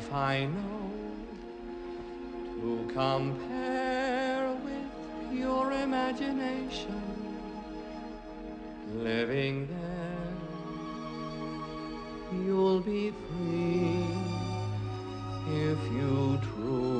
If I know to compare with your imagination living there. You'll be free if you truly